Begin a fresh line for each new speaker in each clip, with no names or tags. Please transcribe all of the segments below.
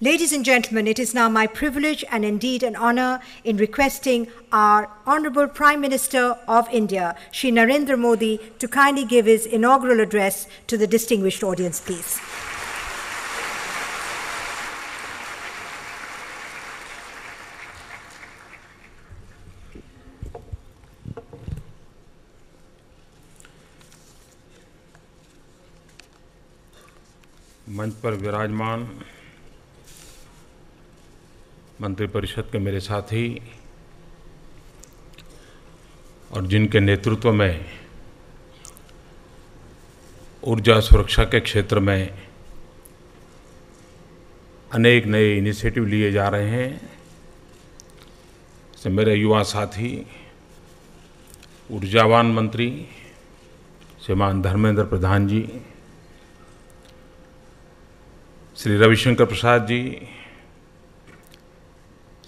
Ladies and gentlemen, it is now my privilege and indeed an honor in requesting our Honorable Prime Minister of India, Shri Narendra Modi, to kindly give his inaugural address to the distinguished audience, please.
मंच पर विराजमान मंत्रिपरिषद के मेरे साथी और जिनके नेतृत्व में, ऊर्जा सुरक्षा के क्षेत्र में अनेक नए इनिशिएटिव लिए जा रहे हैं। से मेरे युवा साथी, ऊर्जावान मंत्री श्रीमान धर्मेंद्र प्रधान जी, श्री रविशंकर प्रसाद जी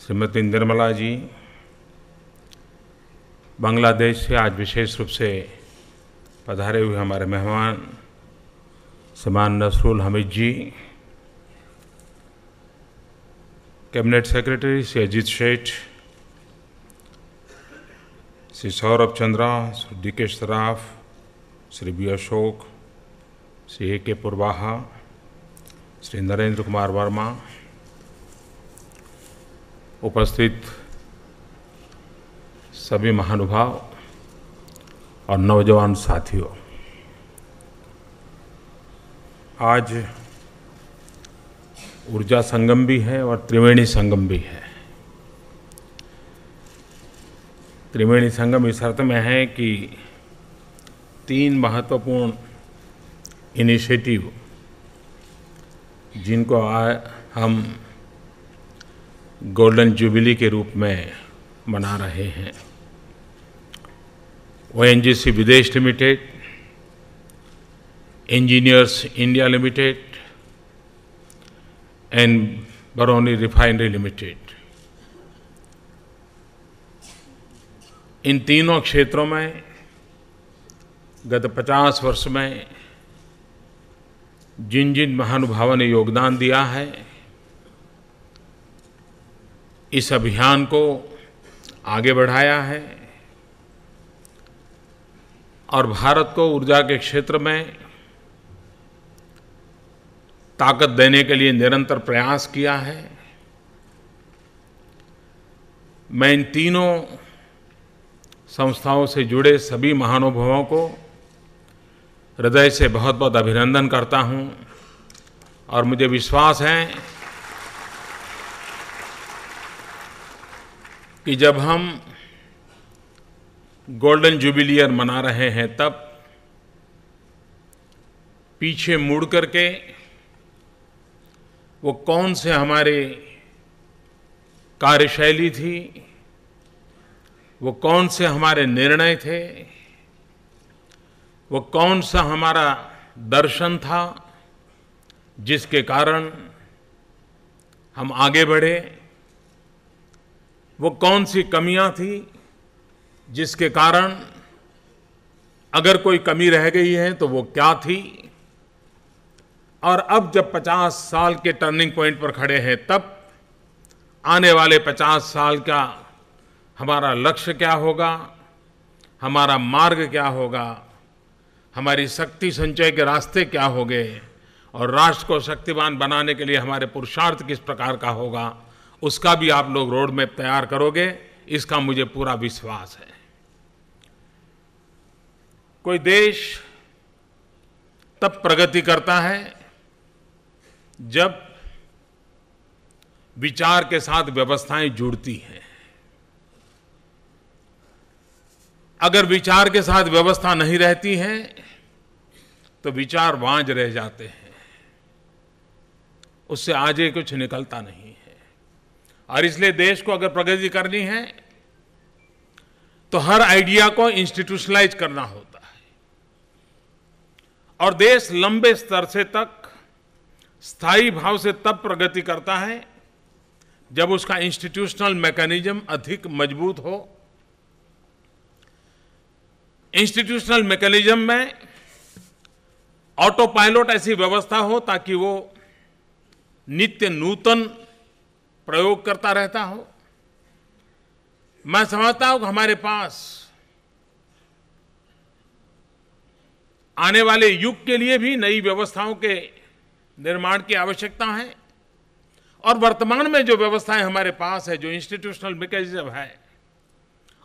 श्रीमती निर्मला जी, बांग्लादेश से आज विशेष रूप से पधारे हुए हमारे मेहमान, समान Nasrul Hameed ji, cabinet secretary Shri Ajit Sheth, Shri Saurabh Chandra, Shri D K Sharaf Shri B Ashok, Shri A K Purwaha, Shri Narendra Kumar Verma उपस्थित सभी महानुभाव और नौजवान साथियों, आज ऊर्जा संगम भी है और त्रिवेणी संगम भी है। त्रिवेणी संगम इस अर्थ में है कि तीन महत्वपूर्ण इनिशिएटिव जिनको हम गोल्डन जुबिली के रूप में मना रहे हैं। ओ Videsh limited engineers India limited, and Barauni refinery limited. इन तीनों क्षेत्रों में, गत 50 वर्ष में जिन जिन महानुभावों ने योगदान दिया है इस अभियान को आगे बढ़ाया है और भारत को ऊर्जा के क्षेत्र में ताकत देने के लिए निरंतर प्रयास किया है। मैं इन तीनों संस्थाओं से जुड़े सभी महानुभावों को हृदय से बहुत बहुत अभिनंदन करता हूँ और मुझे विश्वास है कि जब हम गोल्डन जुबिलियर मना रहे हैं, तब पीछे मुड़ करके वो कौन से हमारे कार्यशैली थी, वो कौन से हमारे निर्णय थे, वो कौन सा हमारा दर्शन था, जिसके कारण हम आगे बढ़े। वो कौन सी कमियाँ थी जिसके कारण अगर कोई कमी रह गई है तो वो क्या थी? और अब जब 50 साल के टर्निंग पॉइंट पर खड़े हैं, तब आने वाले 50 साल का हमारा लक्ष्य क्या होगा? हमारा मार्ग क्या होगा? हमारी शक्ति संचय के रास्ते क्या होंगे? और राष्ट्र को शक्तिवान बनाने के लिए हमारे पुरुषार्थ किस प्रकार का होगा? उसका भी आप लोग रोड मैप तैयार करोगे, इसका मुझे पूरा विश्वास है। कोई देश तब प्रगति करता है जब विचार के साथ व्यवस्थाएँ जुड़ती हैं। अगर विचार के साथ व्यवस्था नहीं रहती है तो विचार वांझ रह जाते हैं। उससे आगे कुछ निकलता नहीं और इसलिए देश को अगर प्रगति करनी है तो हर आइडिया को इंस्टीट्यूशनलाइज करना होता है। और देश लंबे स्तर से तक, स्थायी भाव से तब प्रगति करता है, जब उसका इंस्टीट्यूशनल मैकेनिज्म अधिक मज़बूत हो। इंस्टीट्यूशनल मैकेनिज्म में ऑटो पायलट ऐसी व्यवस्था हो ताकि वो नित्य नूतन प्रयोग करता रहता हो। मैं समझता हूँ कि हमारे पास आने वाले युग के लिए भी नई व्यवस्थाओं के निर्माण की आवश्यकता है और वर्तमान में जो व्यवस्थाएँ हमारे पास है, जो इंस्टीट्यूशनल मैकेनिज्म है,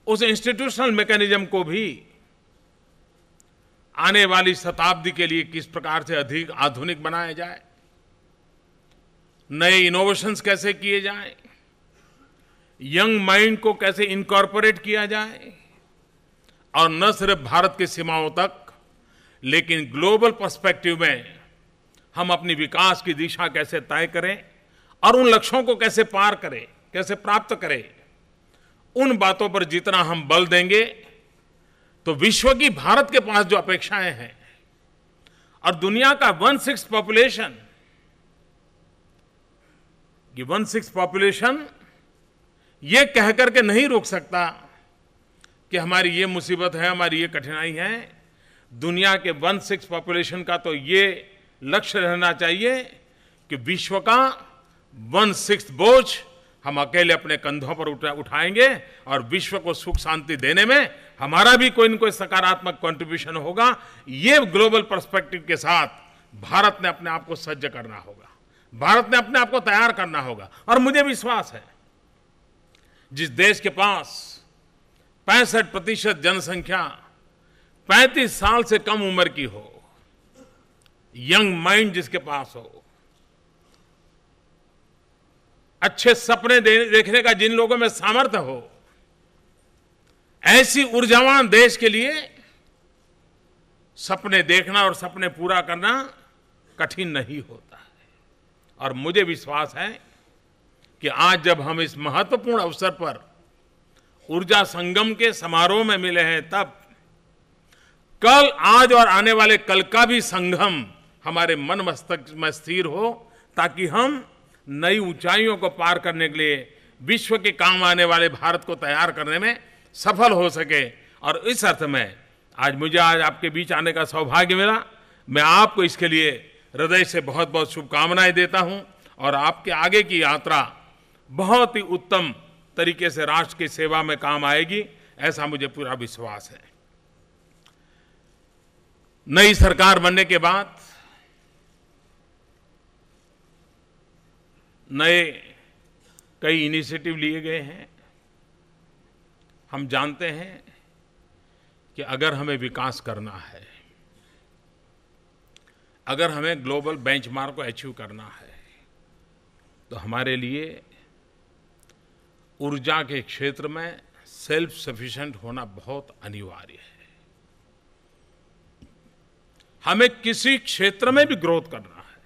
उस इंस्टीट्यूशनल मैकेनिज्म को भी आने वाली शताब्दी के लिए किस प्रकार से अधिक आधुनिक बनाया जाए नए इनोवेशंस कैसे किए जाएँ? यंग माइंड को कैसे इनकॉर्पोरेट किया जाए? और न सिर्फ़ भारत की सीमाओं तक, लेकिन ग्लोबल पर्सपेक्टिव में हम अपनी विकास की दिशा कैसे तय करें और उन लक्ष्यों को कैसे पार करें, कैसे प्राप्त करें, उन बातों पर जितना हम बल देंगे तो विश्व की भारत के पास जो अपेक्षाएँ हैं, और दुनिया का वन सिक्स पॉपुलेशन ये वन सिक्स पॉपुलेशन ये कह करके नहीं रोक सकता कि हमारी ये मुसीबत है हमारी ये कठिनाई है। दुनिया के वन सिक्स पॉपुलेशन का तो ये लक्ष्य रहना चाहिए कि विश्व का वन सिक्स बोझ हम अकेले अपने कंधों पर उठा, उठाएँगे और विश्व को सुख शांति देने में हमारा भी कोई न कोई सकारात्मक कंट्रीब्यूशन होगा। ये ग्लोबल पर्सपेक्टिव के साथ भारत ने अपने आप को सज्ज करना होगा। भारत ने अपने आप को तैयार करना होगा। और मुझे विश्वास है, जिस देश के पास पैंसठ प्रतिशत जनसंख्या 35 साल से कम उम्र की हो, यंग माइंड जिसके पास हो, अच्छे सपने देखने का जिन लोगों में सामर्थ्य हो, ऐसी ऊर्जावान देश के लिए सपने देखना और सपने पूरा करना कठिन नहीं होता। और मुझे विश्वास है कि आज जब हम इस महत्वपूर्ण अवसर पर ऊर्जा संगम के समारोह में मिले हैं, तब कल, आज और आने वाले कल का भी संगम हमारे मन मस्तक में स्थिर हो, ताकि हम नई ऊंचाइयों को पार करने के लिए विश्व के काम आने वाले भारत को तैयार करने में सफल हो सके। और इस अर्थ में आज मुझे आज आपके बीच आने का सौभाग्य मिला। मैं आपको इसके लिए हृदय से बहुत बहुत शुभकामनाएँ देता हूँ और आपके आगे की यात्रा बहुत ही उत्तम तरीके से राष्ट्र की सेवा में काम आएगी, ऐसा मुझे पूरा विश्वास है। नई सरकार बनने के बाद, नए कई इनिशिएटिव लिए गए हैं। हम जानते हैं कि अगर हमें विकास करना है अगर हमें ग्लोबल बेंचमार्क को अचीव करना है तो हमारे लिए ऊर्जा के क्षेत्र में सेल्फ सफिशिएंट होना बहुत अनिवार्य है। हमें किसी क्षेत्र में भी ग्रोथ करना है।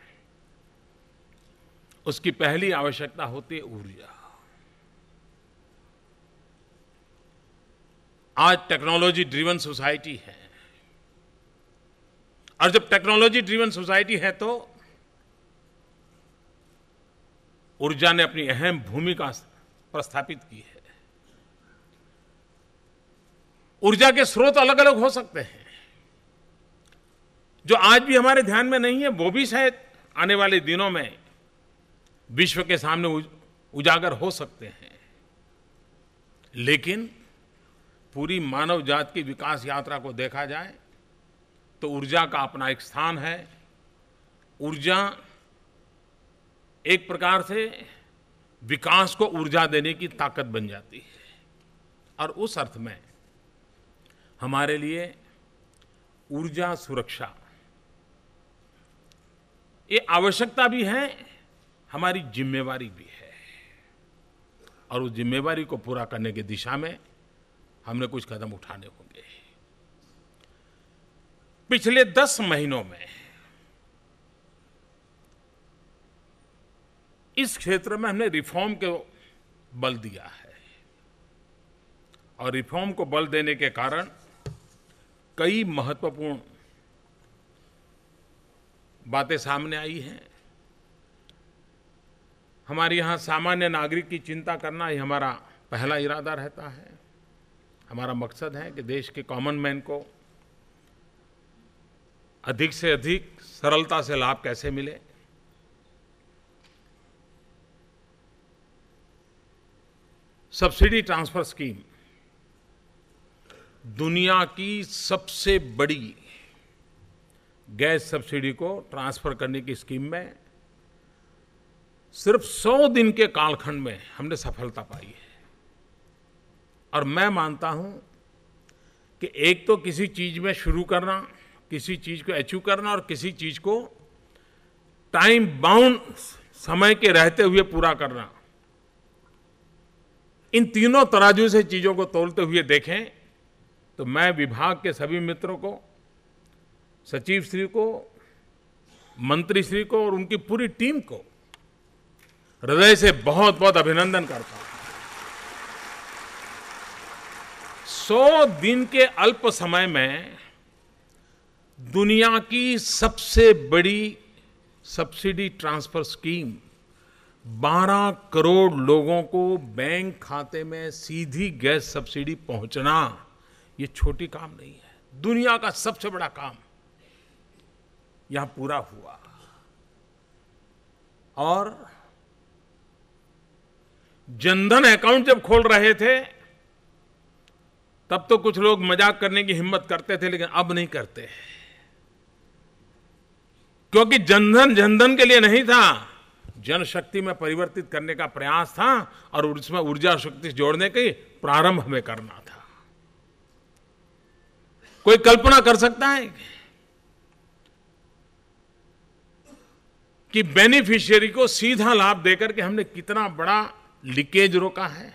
उसकी पहली आवश्यकता होती है ऊर्जा। आज टेक्नोलॉजी ड्रिवन सोसाइटी है। और जब टेक्नोलॉजी ड्रिवन सोसाइटी है तो ऊर्जा ने अपनी अहम भूमिका प्रस्थापित की है। ऊर्जा के स्रोत अलग अलग हो सकते हैं। जो आज भी हमारे ध्यान में नहीं है, वो भी शायद आने वाले दिनों में विश्व के सामने उजागर हो सकते हैं। लेकिन पूरी मानव जात की विकास यात्रा को देखा जाए तो ऊर्जा का अपना एक स्थान है। ऊर्जा एक प्रकार से विकास को ऊर्जा देने की ताकत बन जाती है। और उस अर्थ में हमारे लिए ऊर्जा सुरक्षा ये आवश्यकता भी है, हमारी जिम्मेवारी भी है। और उस जिम्मेवारी को पूरा करने की दिशा में हमने कुछ कदम उठाने होंगे। पिछले दस महीनों में इस क्षेत्र में हमने रिफॉर्म को बल दिया है। और रिफॉर्म को बल देने के कारण कई महत्वपूर्ण बातें सामने आई हैं। हमारे यहाँ सामान्य नागरिक की चिंता करना ही हमारा पहला इरादा रहता है। हमारा मकसद है कि देश के कॉमन मैन को अधिक से अधिक सरलता से लाभ कैसे मिले? Subsidy transfer scheme. दुनिया की सबसे बड़ी गैस सब्सिडी को ट्रांसफ़र करने की स्कीम में सिर्फ़ 100 दिन के कालखंड में हमने सफलता पाई है। और मैं मानता हूँ कि एक तो किसी चीज़ में शुरू करना किसी चीज़ को अचीव करना और किसी चीज़ को टाइम बाउंड समय के रहते हुए पूरा करना। इन तीनों तराजू से चीज़ों को तोलते हुए देखें तो मैं विभाग के सभी मित्रों को, सचिव श्री को, मंत्री श्री को और उनकी पूरी टीम को हृदय से बहुत बहुत अभिनंदन करता हूँ। सौ दिन के अल्प समय में दुनिया की सबसे बड़ी सब्सिडी ट्रांसफ़र स्कीम 12 करोड़ लोगों को बैंक खाते में सीधी गैस सब्सिडी पहुँचना, ये छोटी काम नहीं है। दुनिया का सबसे बड़ा काम यहाँ पूरा हुआ। और जनधन अकाउंट जब खोल रहे थे, तब तो कुछ लोग मज़ाक करने की हिम्मत करते थे, लेकिन अब नहीं करते क्योंकि जनधन जनधन के लिए नहीं था। जनशक्ति में परिवर्तित करने का प्रयास था और उसमें ऊर्जा शक्ति जोड़ने के प्रारंभ हमें करना था। कोई कल्पना कर सकता है कि बेनिफिशियरी को सीधा लाभ देकर के हमने कितना बड़ा लीकेज रोका है?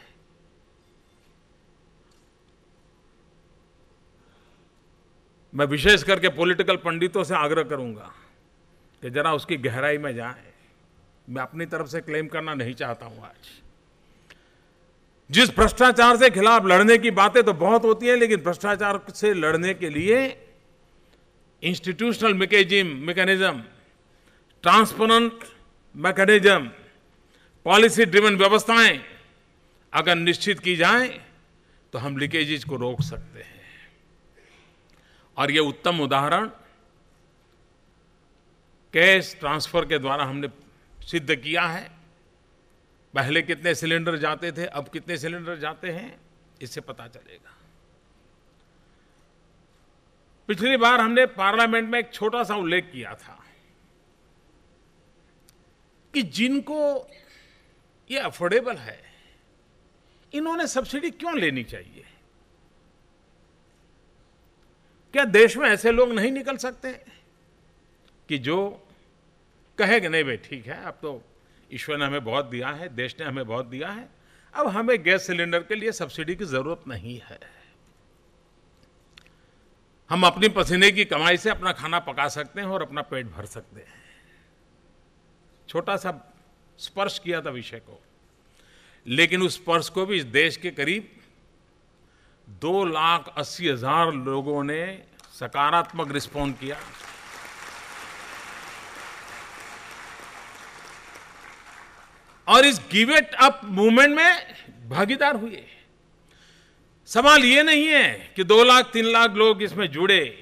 मैं विशेष करके पॉलिटिकल पंडितों से आग्रह करूँगा। कि जरा उसकी गहराई में जाए। मैं अपनी तरफ़ से क्लेम करना नहीं चाहता हूँ आज। जिस भ्रष्टाचार से खिलाफ लड़ने की बातें तो बहुत होती हैं, लेकिन भ्रष्टाचार से लड़ने के लिए institutional mechanism mechanism transparent mechanism policy driven व्यवस्थाएँ अगर निश्चित की जाए तो हम लीकेजेज को रोक सकते हैं। और ये उत्तम उदाहरण कैश ट्रांसफ़र के द्वारा हमने सिद्ध किया है। पहले कितने सिलेंडर जाते थे, अब कितने सिलेंडर जाते हैं, इससे पता चलेगा। पिछली बार हमने पार्लियामेंट में एक छोटा सा उल्लेख किया था कि जिनको ये अफोर्डेबल है, इन्होंने सब्सिडी क्यों लेनी चाहिए? क्या देश में ऐसे लोग नहीं निकल सकते कि जो कहे कि नहीं भाई, ठीक है अब तो ईश्वर ने हमें बहुत दिया है, देश ने हमें बहुत दिया है, अब हमें गैस सिलेंडर के लिए सब्सिडी की ज़रूरत नहीं है। हम अपनी पसीने की कमाई से अपना खाना पका सकते हैं और अपना पेट भर सकते हैं। छोटा सा स्पर्श किया था विषय को। लेकिन उस स्पर्श को भी इस देश के करीब दो लाख अस्सी हज़ार लोगों ने सकारात्मक रिस्पॉन्ड किया। और इस गिव इट अप मूवमेंट में भागीदार हुए। सवाल ये नहीं है कि दो लाख, तीन लाख लोग इसमें जुड़े।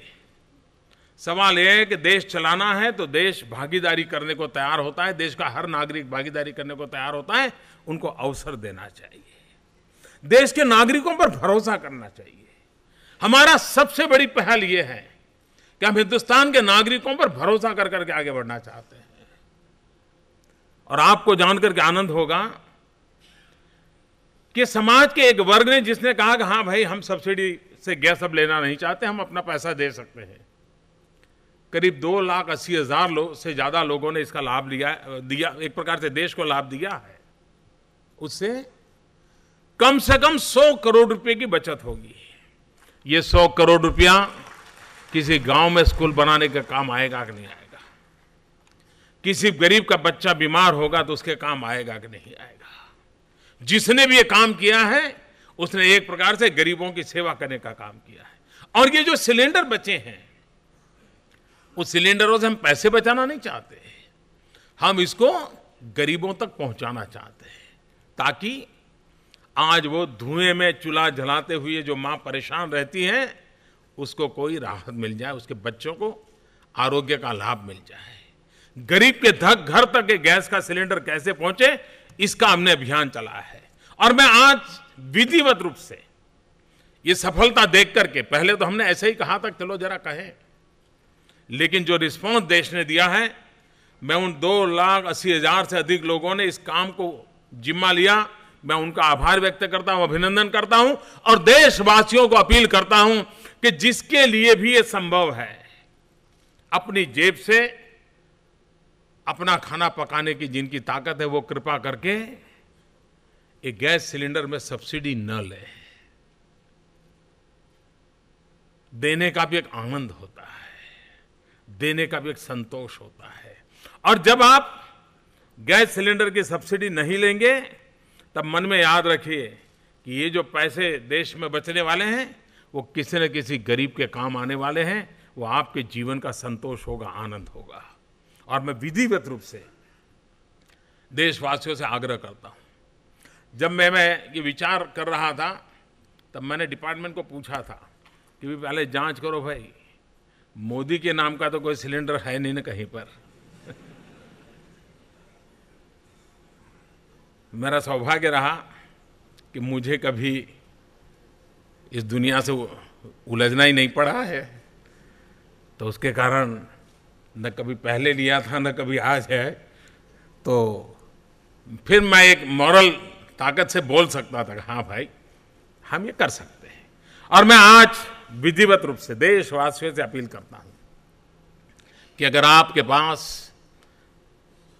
सवाल यह है कि देश चलाना है तो देश भागीदारी करने को तैयार होता है, देश का हर नागरिक भागीदारी करने को तैयार होता है, उनको अवसर देना चाहिए। देश के नागरिकों पर भरोसा करना चाहिए। हमारा सबसे बड़ी पहल यह है कि हम हिंदुस्तान के नागरिकों पर भरोसा कर करके आगे बढ़ना चाहते हैं। और आपको जानकर के आनंद होगा कि समाज के एक वर्ग ने जिसने कहा कि हाँ भाई, हम सब्सिडी से गैस अब लेना नहीं चाहते, हम अपना पैसा दे सकते हैं। करीब दो लाख अस्सी हज़ार लोग से ज़्यादा लोगों ने इसका लाभ लिया, दिया, एक प्रकार से देश को लाभ दिया है। उससे कम से कम सौ करोड़ रुपए की बचत होगी। ये सौ करोड़ रुपया किसी गाँव में स्कूल बनाने का काम आएगा कि नहीं आएगा? किसी गरीब का बच्चा बीमार होगा तो उसके काम आएगा कि नहीं आएगा? जिसने भी ये काम किया है, उसने एक प्रकार से गरीबों की सेवा करने का काम किया है। और ये जो सिलेंडर बचे हैं, उस सिलेंडरों से हम पैसे बचाना नहीं चाहते। हम इसको गरीबों तक पहुंचाना चाहते हैं, ताकि आज वो धुएँ में चूल्हा जलाते हुए जो माँ परेशान रहती है, उसको कोई राहत मिल जाए, उसके बच्चों को आरोग्य का लाभ मिल जाए। गरीब के धक घर तक के गैस का सिलेंडर कैसे पहुँचे, इसका हमने अभियान चलाया है। और मैं आज विधिवत रूप से ये सफलता देख करके, पहले तो हमने ऐसे ही कहा था चलो जरा कहें, लेकिन जो रिस्पांस देश ने दिया है, मैं उन दो लाख अस्सी हज़ार से अधिक लोगों ने इस काम को जिम्मा लिया। मैं उनका आभार व्यक्त करता हूँ, अभिनंदन करता हूँ, और देशवासियों को अपील करता हूँ कि जिसके लिए भी ये संभव है, अपनी जेब से अपना खाना पकाने की जिनकी ताकत है, वो कृपा करके ये गैस सिलेंडर में सब्सिडी न ले। देने का भी एक आनंद होता है, देने का भी एक संतोष होता है। और जब आप गैस सिलेंडर की सब्सिडी नहीं लेंगे, तब मन में याद रखिए कि ये जो पैसे देश में बचने वाले हैं, वो किसी न किसी गरीब के काम आने वाले हैं, वो आपके जीवन का संतोष होगा, आनंद होगा। और मैं विधिवत रूप से देशवासियों से आग्रह करता हूँ। जब मैं मैं ये विचार कर रहा था, तब मैंने डिपार्टमेंट को पूछा था कि पहले जाँच करो भाई, मोदी के नाम का तो कोई सिलेंडर है नहीं ना कहीं पर। मेरा सौभाग्य रहा कि मुझे कभी इस दुनिया से उलझना ही नहीं पड़ा है। तो उसके कारण न कभी पहले लिया था, न कभी आज है तो फिर मैं एक मॉरल ताकत से बोल सकता था हाँ भाई, हम ये कर सकते हैं। और मैं आज विधिवत रूप से देशवासियों से अपील करता हूँ कि अगर आपके पास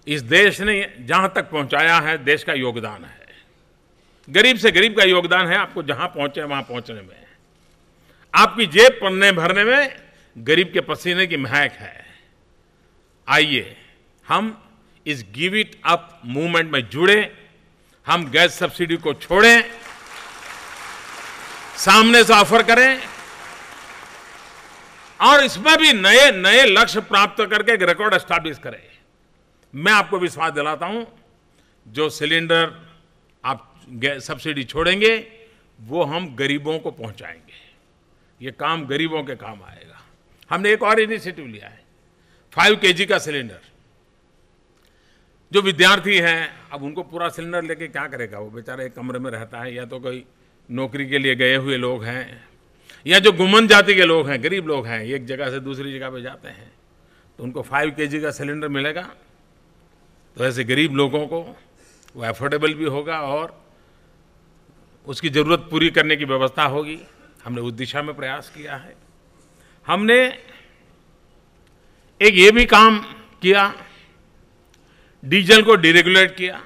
इस देश ने जहाँ तक पहुँचाया है, देश का योगदान है, गरीब से गरीब का योगदान है, आपको जहाँ पहुँचे, वहाँ पहुँचने में। आपकी जेब पन्ने भरने में गरीब के पसीने की महक है। आइए, हम इस गिव इट अप मूवमेंट में जुड़े, हम गैस सब्सिडी को छोड़ें, सामने से ऑफ़र करें, और इसमें भी नए नए लक्ष्य प्राप्त करके एक रिकॉर्ड एस्टैब्लिश करें। मैं आपको विश्वास दिलाता हूँ, जो सिलेंडर आप सब्सिडी छोड़ेंगे, वो हम गरीबों को पहुंचाएँगे। ये काम गरीबों के काम आएगा। हमने एक और इनिशिएटिव लिया है। फाइव के का सिलेंडर। जो विद्यार्थी हैं, अब उनको पूरा सिलेंडर लेके क्या करेगा? वो बेचारा एक कमरे में रहता है, या तो कोई नौकरी के लिए गए हुए लोग हैं, या जो गुमन जाति के लोग हैं, गरीब लोग हैं, एक जगह से दूसरी जगह पे जाते हैं तो उनको फाइव के का सिलेंडर मिलेगा। तो ऐसे गरीब लोगों को वो एफोर्डेबल भी होगा और उसकी ज़रूरत पूरी करने की व्यवस्था होगी। हमने उस दिशा में प्रयास किया है। हमने एक ये भी काम किया, डीजल को डिरेगुलेट किया।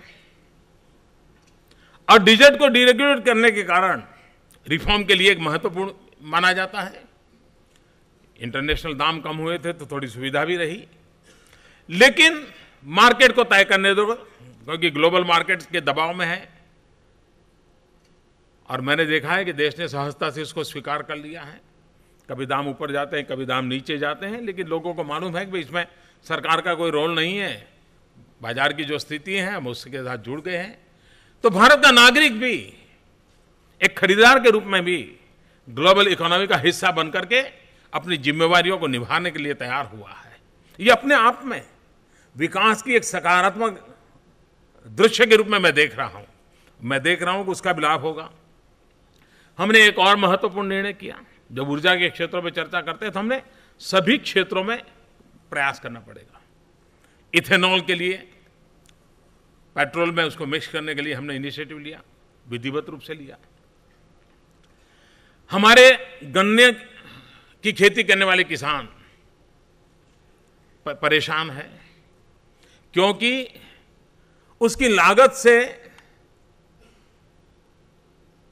और डीजल को डिरेगुलेट करने के कारण रिफॉर्म के लिए एक महत्वपूर्ण माना जाता है। इंटरनेशनल दाम कम हुए थे तो थोड़ी सुविधा भी रही। लेकिन मार्केट को तय करने दो, क्योंकि ग्लोबल मार्केट के दबाव में है। और मैंने देखा है कि देश ने सहजता से इसको स्वीकार कर लिया है। कभी दाम ऊपर जाते हैं, कभी दाम नीचे जाते हैं, लेकिन लोगों को मालूम है कि इसमें सरकार का कोई रोल नहीं है। बाज़ार की जो स्थिति है, हम उसके साथ जुड़ गए हैं। तो भारत का नागरिक भी, एक खरीदार के रूप में भी ग्लोबल इकोनॉमी का हिस्सा बन करके अपनी जिम्मेवारियों को निभाने के लिए तैयार हुआ है। ये अपने आप में विकास की एक सकारात्मक दृश्य के रूप में मैं देख रहा हूँ। मैं देख रहा हूँ कि उसका भी लाभ होगा। हमने एक और महत्वपूर्ण निर्णय किया। जब ऊर्जा के क्षेत्रों में चर्चा करते हैं तो हमने सभी क्षेत्रों में प्रयास करना पड़ेगा। इथेनॉल के लिए, पेट्रोल में उसको मिक्स करने के लिए हमने इनिशिएटिव लिया, विधिवत रूप से लिया। हमारे गन्ने की खेती करने वाले किसान परेशान है, क्योंकि उसकी लागत से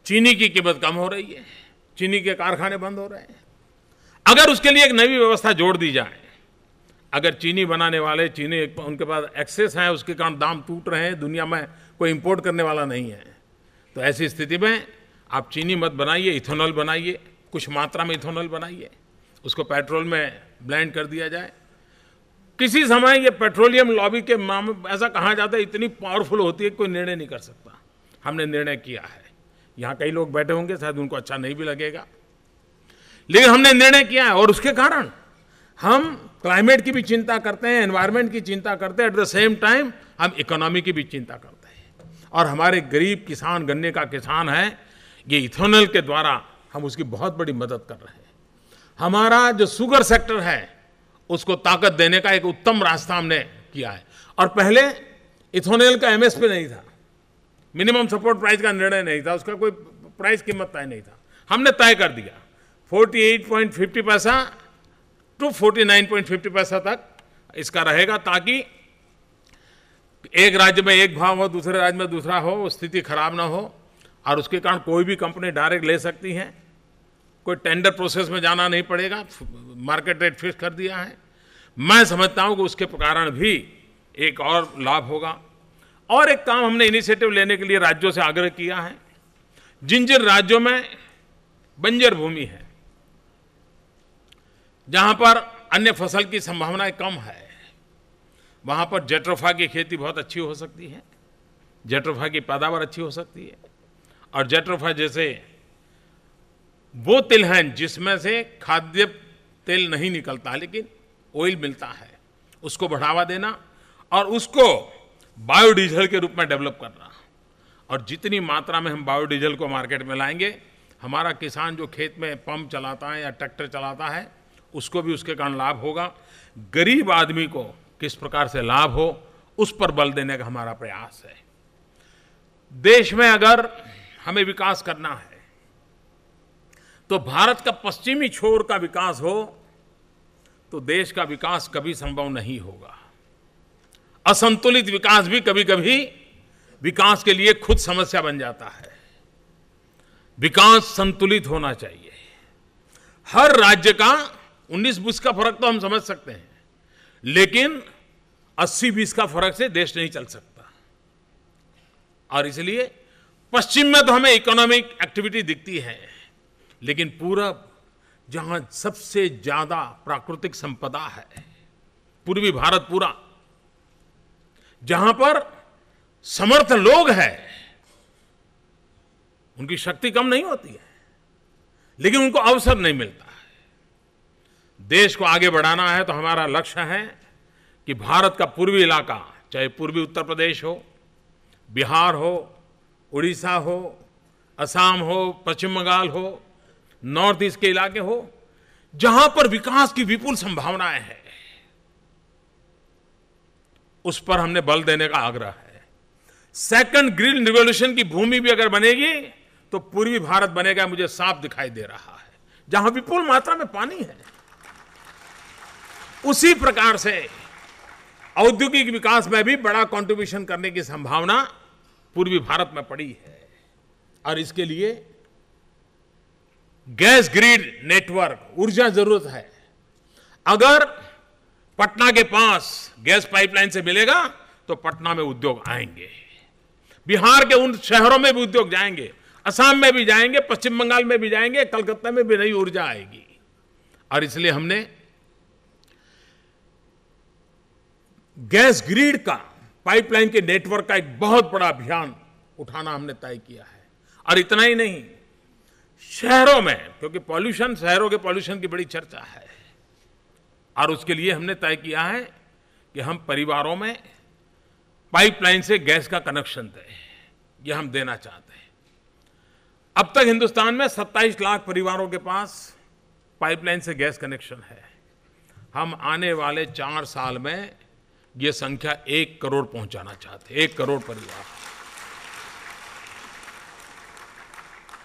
चीनी की कीमत कम हो रही है। चीनी के कारखाने बंद हो रहे हैं। अगर उसके लिए एक नई व्यवस्था जोड़ दी जाए, अगर चीनी बनाने वाले, चीनी उनके पास एक्सेस है, उसके कारण दाम टूट रहे हैं, दुनिया में कोई इंपोर्ट करने वाला नहीं है तो ऐसी स्थिति में आप चीनी मत बनाइए इथेनॉल बनाइए, कुछ मात्रा में इथेनॉल बनाइए, उसको पेट्रोल में ब्लेंड कर दिया जाए। किसी समय ये पेट्रोलियम लॉबी के मामले, ऐसा कहा जाता है, इतनी पावरफुल होती है कोई निर्णय नहीं कर सकता। हमने निर्णय किया है। यहाँ कई लोग बैठे होंगे, शायद उनको अच्छा नहीं भी लगेगा। लेकिन हमने निर्णय किया है, और उसके कारण हम क्लाइमेट की भी चिंता करते हैं एनवायरमेंट की चिंता करते हैं एट द सेम टाइम हम इकोनॉमी की भी चिंता करते हैं। और हमारे गरीब किसान, गन्ने का किसान है, ये इथेनॉल के द्वारा हम उसकी बहुत बड़ी मदद कर रहे हैं। हमारा जो शुगर सेक्टर है, उसको ताकत देने का एक उत्तम रास्ता हमने किया है। और पहले इथेनॉल का एमएसपी नहीं था। मिनिमम सपोर्ट प्राइस का निर्णय नहीं था, उसका कोई प्राइस कीमत तय नहीं था। हमने तय कर दिया 48.50 पैसा टू 49.50 पैसा तक इसका रहेगा ताकि एक राज्य में एक भाव हो, दूसरे राज्य में दूसरा हो, स्थिति खराब ना हो, और उसके कारण कोई भी कंपनी डायरेक्ट ले सकती है। कोई टेंडर प्रोसेस में जाना नहीं पड़ेगा मार्केट रेट फिक्स कर दिया है। मैं समझता हूँ कि उसके कारण भी एक और लाभ होगा। और एक काम हमने इनिशिएटिव लेने के लिए राज्यों से आग्रह किया है। जिन जिन राज्यों में बंजर भूमि है, जहाँ पर अन्य फ़सल की संभावनाएँ कम है, वहाँ पर जेट्रोफा की खेती बहुत अच्छी हो सकती है, जेट्रोफा की पैदावार अच्छी हो सकती है, और जेट्रोफा जैसे वो तिल हैं जिसमें से खाद्य तेल नहीं निकलता, लेकिन ऑयल मिलता है, उसको बढ़ावा देना और उसको बायोडीजल के रूप में डेवलप करना। और जितनी मात्रा में हम बायोडीजल को मार्केट में लाएँगे, हमारा किसान जो खेत में पंप चलाता है या ट्रैक्टर चलाता है, उसको भी उसके कारण लाभ होगा। गरीब आदमी को किस प्रकार से लाभ हो, उस पर बल देने का हमारा प्रयास है। देश में अगर हमें विकास करना है तो भारत का पश्चिमी छोर का विकास हो तो देश का विकास कभी संभव नहीं होगा। असंतुलित विकास भी कभी कभी विकास के लिए खुद समस्या बन जाता है। विकास संतुलित होना चाहिए। हर राज्य का 19 बीस का फ़र्क तो हम समझ सकते हैं, लेकिन 80 बीस का फ़र्क से देश नहीं चल सकता। और इसलिए पश्चिम में तो हमें इकोनॉमिक एक्टिविटी दिखती है, लेकिन पूरब, जहाँ सबसे ज़्यादा प्राकृतिक संपदा है, पूर्वी भारत पूरा जहाँ पर समर्थ लोग हैं, उनकी शक्ति कम नहीं होती है, लेकिन उनको अवसर नहीं मिलता है। देश को आगे बढ़ाना है तो हमारा लक्ष्य है कि भारत का पूर्वी इलाका, चाहे पूर्वी उत्तर प्रदेश हो, बिहार हो, उड़ीसा हो, असम हो, पश्चिम बंगाल हो, नॉर्थ ईस्ट के इलाके हो, जहाँ पर विकास की विपुल संभावनाएँ हैं। उस पर हमने बल देने का आग्रह है। सेकंड ग्रीन रिवॉल्यूशन की भूमि भी अगर बनेगी तो पूर्वी भारत बनेगा, मुझे साफ़ दिखाई दे रहा है। जहाँ विपुल मात्रा में पानी है, उसी प्रकार से औद्योगिक विकास में भी बड़ा कंट्रीब्यूशन करने की संभावना पूर्वी भारत में पड़ी है। और इसके लिए गैस ग्रिड नेटवर्क, ऊर्जा ज़रूरत है। अगर पटना के पास गैस पाइपलाइन से मिलेगा तो पटना में उद्योग आएँगे। बिहार के उन शहरों में भी उद्योग जाएँगे, असम में भी जाएँगे, पश्चिम बंगाल में भी जाएँगे, कलकत्ता में भी नई ऊर्जा आएगी। और इसलिए हमने गैस ग्रिड का, पाइपलाइन के नेटवर्क का एक बहुत बड़ा अभियान उठाना हमने तय किया है। और इतना ही नहीं, शहरों में, क्योंकि पॉल्यूशन, शहरों के पॉल्यूशन की बड़ी चर्चा है। और उसके लिए हमने तय किया है कि हम परिवारों में पाइपलाइन से गैस का कनेक्शन दें। यह हम देना चाहते हैं। अब तक हिंदुस्तान में 27 लाख परिवारों के पास पाइपलाइन से गैस कनेक्शन है। हम आने वाले चार साल में ये संख्या एक करोड़ पहुंचाना चाहते हैं। एक करोड़ परिवार।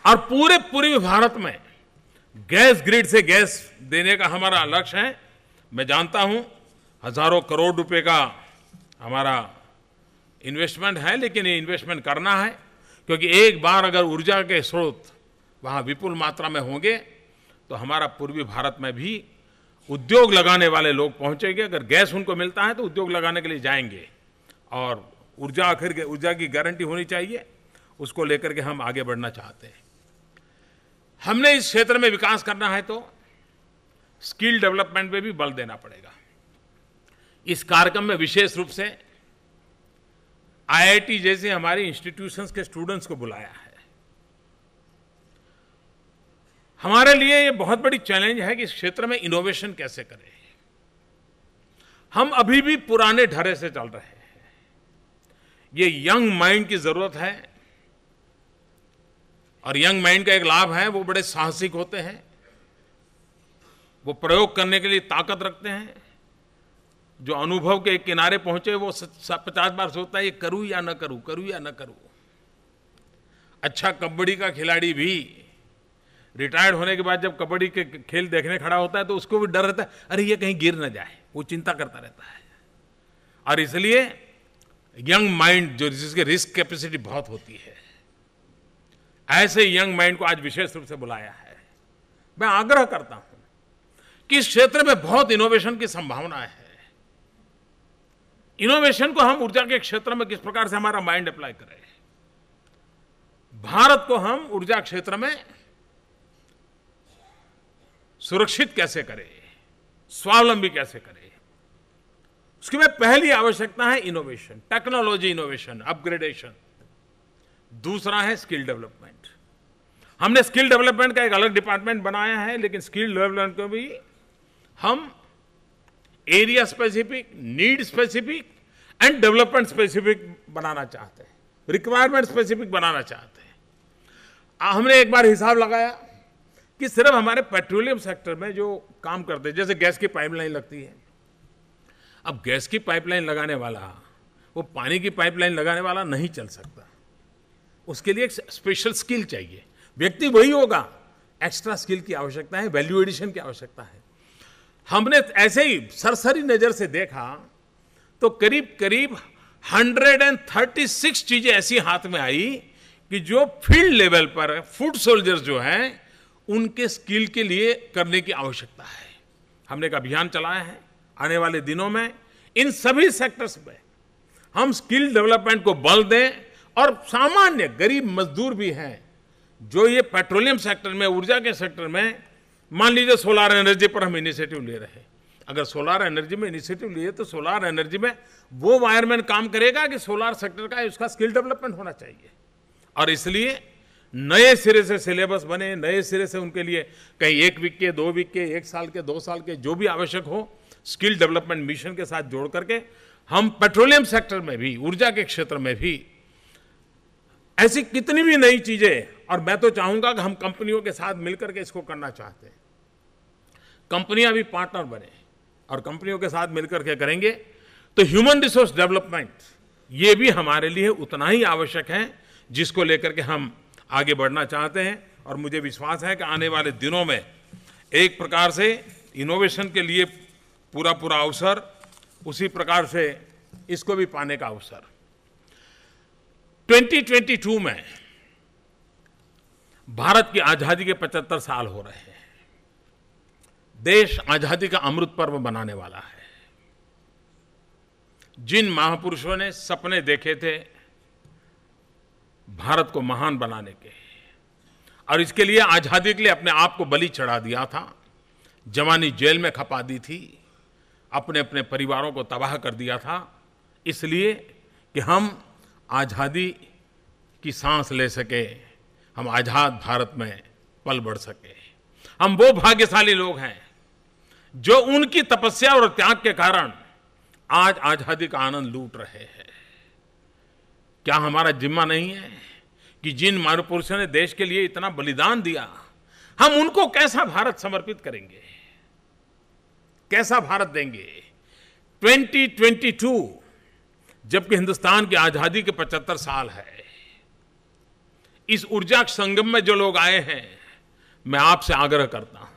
और पूरे पूर्वी भारत में गैस ग्रिड से गैस देने का हमारा लक्ष्य है मैं जानता हूँ हज़ारों करोड़ रुपए का हमारा इन्वेस्टमेंट है, लेकिन ये इन्वेस्टमेंट करना है, क्योंकि एक बार अगर ऊर्जा के स्रोत वहाँ विपुल मात्रा में होंगे तो हमारा पूर्वी भारत में भी उद्योग लगाने वाले लोग पहुँचेंगे। अगर गैस उनको मिलता है तो उद्योग लगाने के लिए जाएँगे। और ऊर्जा आखिर ऊर्जा की गारंटी होनी चाहिए, उसको लेकर के हम आगे बढ़ना चाहते हैं। हमने इस क्षेत्र में विकास करना है तो स्किल डेवलपमेंट पे भी बल देना पड़ेगा। इस कार्यक्रम में विशेष रूप से आईआईटी जैसे हमारे इंस्टीट्यूशंस के स्टूडेंट्स को बुलाया है। हमारे लिए ये बहुत बड़ी चैलेंज है कि इस क्षेत्र में इनोवेशन कैसे करें। हम अभी भी पुराने ढरे से चल रहे हैं। ये यंग माइंड की ज़रूरत है और यंग माइंड का एक लाभ है, वो बड़े साहसिक होते हैं। वो प्रयोग करने के लिए ताकत रखते हैं। जो अनुभव के किनारे पहुँचे, वो पचास बार सोचता है, ये करूँ या न करूँ करूँ या न करूँ? अच्छा कबड्डी का खिलाड़ी भी रिटायर्ड होने के बाद जब कबड्डी के खेल देखने खड़ा होता है तो उसको भी डर रहता है, अरे, ये कहीं गिर ना जाए। वो चिंता करता रहता है। और इसलिए यंग माइंड, जो जिसकी रिस्क कैपेसिटी बहुत होती है, ऐसे यंग माइंड को आज विशेष रूप से बुलाया है। मैं आग्रह करता हूँ कि इस क्षेत्र में बहुत इनोवेशन की संभावना है? इनोवेशन को हम ऊर्जा के क्षेत्र में किस प्रकार से हमारा माइंड अप्लाई करें? भारत को हम ऊर्जा क्षेत्र में सुरक्षित कैसे करें? स्वावलंबी कैसे करें? उसकी में पहली आवश्यकता है इनोवेशन टेक्नोलॉजी इनोवेशन अपग्रेडेशन दूसरा है स्किल डेवलपमेंट हमने स्किल डेवलपमेंट का एक अलग डिपार्टमेंट बनाया है, लेकिन स्किल डेवलपमेंट को भी हम area specific need specific and development specific बनाना चाहते हैं। रिक्वायरमेंट स्पेसिफिक बनाना चाहते हैं। हमने एक बार हिसाब लगाया कि सिर्फ़ हमारे पेट्रोलियम सेक्टर में जो काम करते हैं, जैसे गैस की पाइपलाइन लगती है। अब गैस की पाइपलाइन लगाने वाला, वो पानी की पाइपलाइन लगाने वाला नहीं चल सकता। उसके लिए एक स्पेशल स्किल चाहिए। व्यक्ति वही होगा। एक्स्ट्रा स्किल की आवश्यकता है वैल्यू एडिशन की आवश्यकता है। हमने ऐसे ही सरसरी नज़र से देखा तो करीब करीब 136 चीज़ें ऐसी हाथ में आई कि जो फ़ील्ड लेवल पर फ़ूड सोल्जर्स जो हैं, उनके स्किल के लिए करने की आवश्यकता है। हमने एक अभियान चलाया है आने वाले दिनों में। इन सभी सेक्टर्स में हम स्किल डेवलपमेंट को बल दें और सामान्य गरीब मजदूर भी हैं, जो ये पेट्रोलियम सेक्टर में, ऊर्जा के सेक्टर में मान लीजिए सोलार एनर्जी पर हम इनिशिएटिव ले रहे हैं। अगर सोलार एनर्जी में इनिशिएटिव लिए तो सोलार एनर्जी में वो वायरमैन काम करेगा कि सोलार सेक्टर का उसका स्किल डेवलपमेंट होना चाहिए। और इसलिए नए सिरे से सिलेबस बने, नए सिरे से उनके लिए कहीं एक वीक के, दो वीक के, एक साल के, दो साल के, जो भी आवश्यक हो, स्किल डेवलपमेंट मिशन के साथ जोड़ करके हम पेट्रोलियम सेक्टर में भी, ऊर्जा के क्षेत्र में भी ऐसी कितनी भी नई चीज़ें, और मैं तो चाहूँगा कि हम कंपनियों के साथ मिलकर के इसको करना चाहते हैं। कंपनियाँ भी पार्टनर बने और कंपनियों के साथ मिलकर के करेंगे? तो ह्यूमन रिसोर्स डेवलपमेंट ये भी हमारे लिए उतना ही आवश्यक है, जिसको लेकर के हम आगे बढ़ना चाहते हैं। और मुझे विश्वास है कि आने वाले दिनों में एक प्रकार से इनोवेशन के लिए पूरा पूरा अवसर, उसी प्रकार से इसको भी पाने का अवसर। 2022 में भारत की आज़ादी के 75 साल हो रहे हैं। देश आज़ादी का अमृत पर्व बनाने वाला है। जिन महापुरुषों ने सपने देखे थे, भारत को महान बनाने के, और इसके लिए आज़ादी के लिए अपने आप को बलि चढ़ा दिया था, जवानी जेल में खपा दी थी अपने अपने परिवारों को तबाह कर दिया था, इसलिए कि हम आज़ादी की सांस ले सके, हम आज़ाद भारत में पल बढ़ सके। हम वो भाग्यशाली लोग हैं जो उनकी तपस्या और त्याग के कारण आज आज़ादी का आनंद लूट रहे हैं। क्या हमारा जिम्मा नहीं है कि जिन महापुरुषों ने देश के लिए इतना बलिदान दिया, हम उनको कैसा भारत समर्पित करेंगे? कैसा भारत देंगे? 2022 जबकि हिंदुस्तान की आज़ादी के 75 साल है। इस ऊर्जा संगम में जो लोग आए हैं, मैं आपसे आग्रह करता हूँ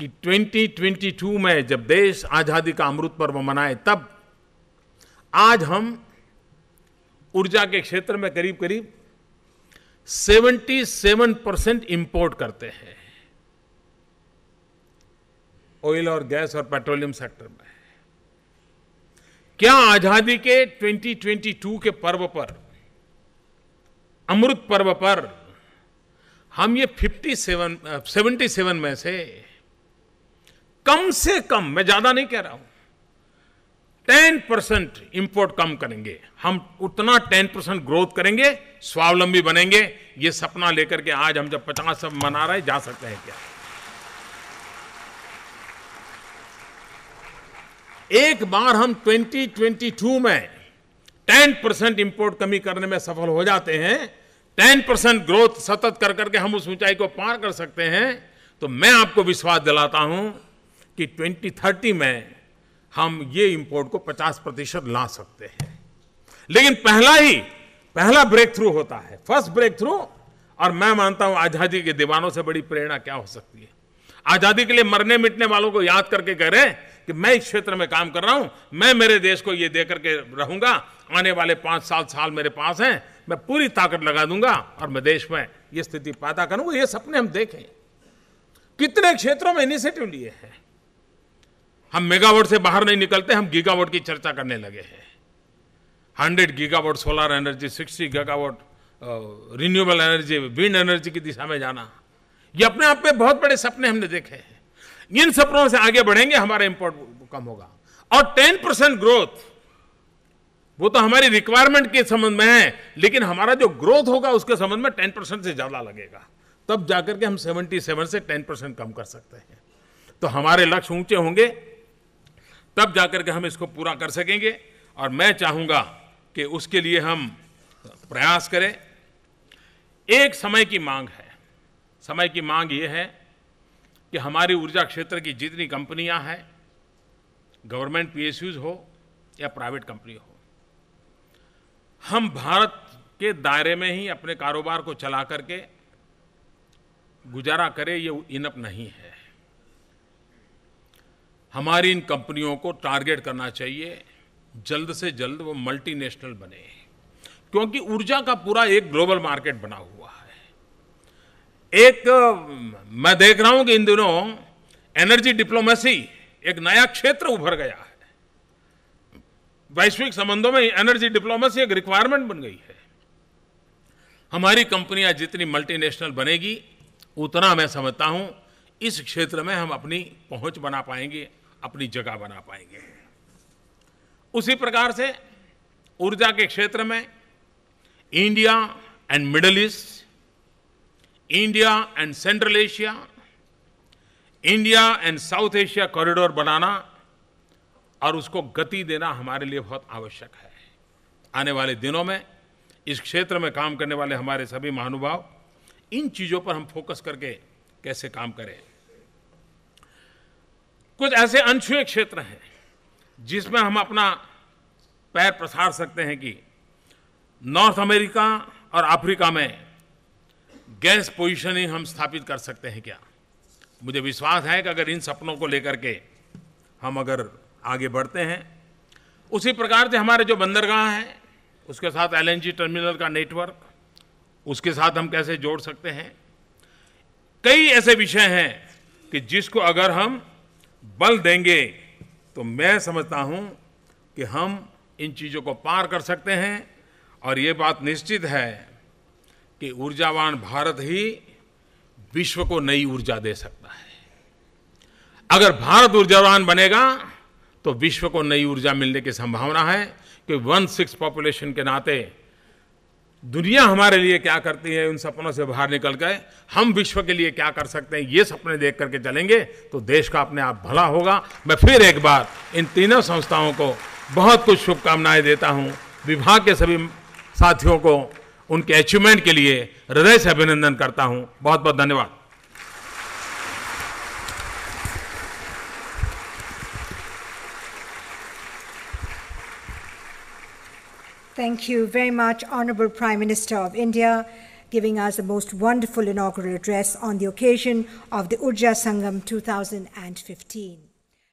कि 2022 में जब देश आज़ादी का अमृत पर्व मनाए, तब आज हम ऊर्जा के क्षेत्र में करीब करीब 77 परसेंट इंपोर्ट करते हैं। ऑयल और गैस और पेट्रोलियम सेक्टर में। क्या आज़ादी के 2022 के पर्व पर, अमृत पर्व पर हम ये 57 77 में से कम से कम, मैं ज़्यादा नहीं कह रहा हूँ टेन परसेंट इंपोर्ट कम करेंगे। हम उतना टेन परसेंट ग्रोथ करेंगे, स्वावलंबी बनेंगे। ये सपना लेकर के आज हम जब पचास सब मना रहे जा सकते हैं क्या? एक बार हम 2022 में 10 परसेंट इंपोर्ट कमी करने में सफल हो जाते हैं 10 परसेंट ग्रोथ सतत कर करके हम उस ऊंचाई को पार कर सकते हैं तो मैं आपको विश्वास दिलाता हूँ कि 2030 में हम ये इंपोर्ट को 50 प्रतिशत ला सकते हैं। लेकिन पहला ही, पहला ब्रेक थ्रू होता है। फ़र्स्ट ब्रेक थ्रू और मैं मानता हूँ आज़ादी के दीवानों से बड़ी प्रेरणा क्या हो सकती है? आज़ादी के लिए मरने मिटने वालों को याद करके कह रहे कि मैं इस क्षेत्र में काम कर रहा हूँ, मैं मेरे देश को ये दे करके रहूँगा, आने वाले पाँच सात साल मेरे पास हैं, मैं पूरी ताकत लगा दूँगा, और मैं देश में ये स्थिति पैदा करूँगा, ये सपने हम देखें। कितने क्षेत्रों में इनिशिएटिव लिए हैं? हम मेगावाट से बाहर नहीं निकलते, हम गीगावाट की चर्चा करने लगे हैं। Hundred gigawatt solar energy, sixty gigawatt renewable energy, wind energy की दिशा में जाना। ये अपने आप में बहुत बड़े सपने हमने देखे हैं। इन सपनों से आगे बढ़ेंगे, हमारा इंपोर्ट कम होगा। और टेन परसेंट ग्रोथ वो तो हमारी रिक्वायरमेंट के संबंध में है, लेकिन हमारा जो ग्रोथ होगा, उसके संबंध में टेन परसेंट से ज़्यादा लगेगा। तब जाकर के हम सेवेंटी सेवन से टेन परसेंट कम कर सकते हैं। तो हमारे लक्ष्य ऊँचे होंगे तब जाकर के हम इसको पूरा कर सकेंगे। और मैं चाहूँगा कि उसके लिए हम प्रयास करें। एक समय की मांग है। समय की मांग ये है कि हमारी ऊर्जा क्षेत्र की जितनी कंपनियाँ हैं, गवर्नमेंट पीएसयूज हो या प्राइवेट कंपनी हो, हम भारत के दायरे में ही अपने कारोबार को चला करके गुजारा करें, ये इनप नहीं है। हमारी इन कंपनियों को टारगेट करना चाहिए, जल्द से जल्द वो मल्टीनेशनल बने। क्योंकि ऊर्जा का पूरा एक ग्लोबल मार्केट बना हुआ है। एक, मैं देख रहा हूँ कि इन दिनों एनर्जी डिप्लोमेसी एक नया क्षेत्र उभर गया है। वैश्विक संबंधों में एनर्जी डिप्लोमेसी एक रिक्वायरमेंट बन गई है। हमारी कंपनियाँ जितनी मल्टीनेशनल बनेगी, उतना मैं समझता हूँ, इस क्षेत्र में हम अपनी पहुँच बना पाएँगे। अपनी जगह बना पाएँगे। उसी प्रकार से ऊर्जा के क्षेत्र में India and middle east India and central Asia India and south Asia corridor बनाना और उसको गति देना हमारे लिए बहुत आवश्यक है। आने वाले दिनों में इस क्षेत्र में काम करने वाले हमारे सभी महानुभाव, इन चीज़ों पर हम फोकस करके कैसे काम करें। कुछ ऐसे अनछुए क्षेत्र हैं, जिसमें हम अपना पैर प्रसार सकते हैं कि नॉर्थ अमेरिका और अफ्रीका में गैस पोजीशनिंग हम स्थापित कर सकते हैं क्या? मुझे विश्वास है कि अगर इन सपनों को लेकर के हम अगर आगे बढ़ते हैं, उसी प्रकार से हमारे जो बंदरगाह हैं, उसके साथ एलएनजी टर्मिनल का नेटवर्क, उसके साथ हम कैसे जोड़ सकते हैं? कई ऐसे विषय हैं कि जिसको अगर हम बल देंगे तो मैं समझता हूँ कि हम इन चीज़ों को पार कर सकते हैं। और ये बात निश्चित है कि ऊर्जावान भारत ही विश्व को नई ऊर्जा दे सकता है। अगर भारत ऊर्जावान बनेगा तो विश्व को नई ऊर्जा मिलने की संभावना है कि वन सिक्स पॉपुलेशन के नाते दुनिया हमारे लिए क्या करती है, उन सपनों से बाहर निकल गए। हम विश्व के लिए क्या कर सकते हैं, ये सपने देख करके चलेंगे तो देश का अपने आप भला होगा। मैं फिर एक बार इन तीनों संस्थाओं को बहुत कुछ शुभकामनाएँ देता हूँ। विभाग के सभी साथियों को, उनके अचीवमेंट के लिए हृदय से अभिनंदन करता हूँ। बहुत बहुत धन्यवाद।
Thank you very much, Honorable Prime Minister of India, giving us the most wonderful inaugural address on the occasion of the Urja Sangam 2015.